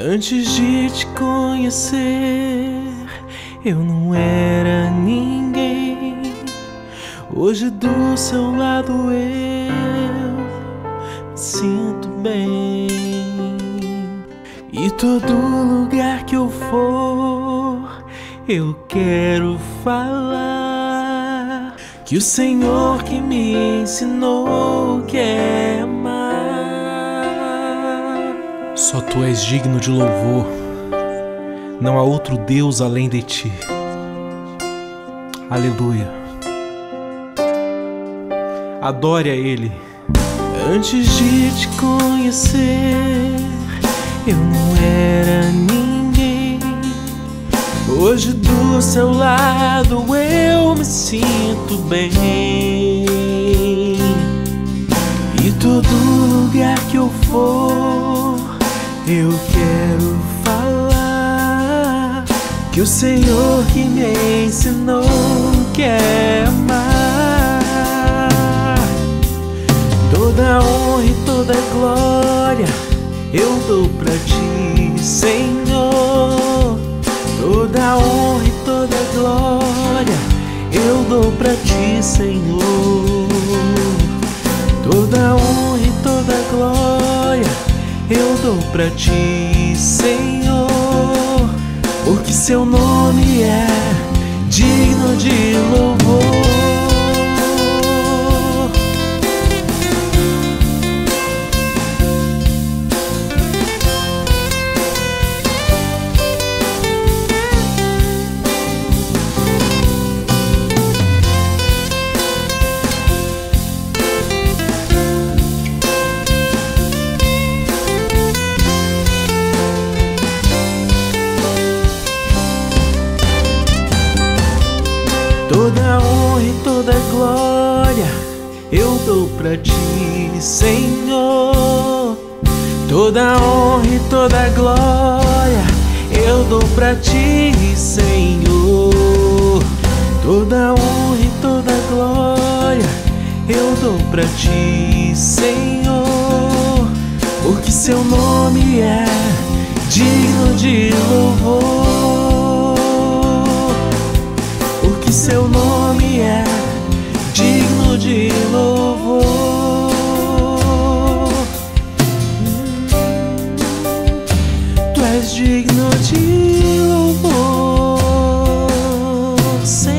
Antes de te conhecer, eu não era ninguém. Hoje do seu lado eu me sinto bem. E todo lugar que eu for, eu quero falar que o Senhor que me ensinou que é amar. Só tu és digno de louvor, não há outro Deus além de ti. Aleluia. Adore a Ele. Antes de te conhecer, eu não era ninguém. Hoje do seu lado eu me sinto bem. E todo lugar que eu for, eu quero falar que o Senhor que me ensinou quer amar. Toda honra e toda glória eu dou pra ti, Senhor. Dou pra ti, Senhor, porque seu nome é digno de Toda honra e toda glória eu dou pra ti, Senhor. Toda honra e toda glória eu dou pra ti, Senhor. Toda honra e toda glória eu dou pra ti, Senhor. Porque seu nome é digno de louvor és digno de louvor, Senhor,